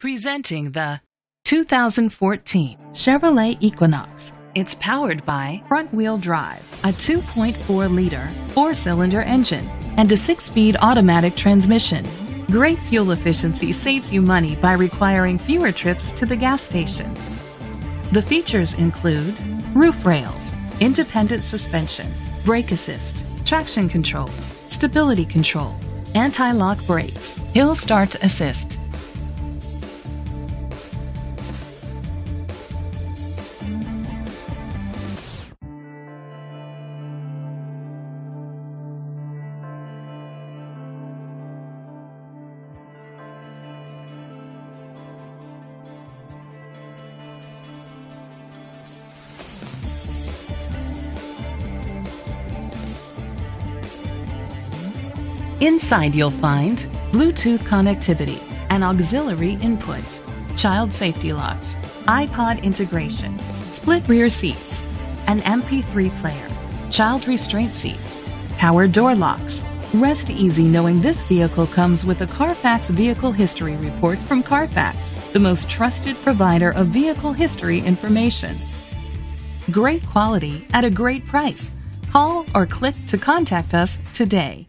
Presenting the 2014 Chevrolet Equinox. It's powered by front-wheel drive, a 2.4-liter four-cylinder engine, and a six-speed automatic transmission. Great fuel efficiency saves you money by requiring fewer trips to the gas station. The features include roof rails, independent suspension, brake assist, traction control, stability control, anti-lock brakes, hill start assist, Inside you'll find Bluetooth connectivity, an auxiliary input, child safety locks, iPod integration, split rear seats, an MP3 player, child restraint seats, power door locks. Rest easy knowing this vehicle comes with a Carfax Vehicle History Report from Carfax, the most trusted provider of vehicle history information. Great quality at a great price. Call or click to contact us today.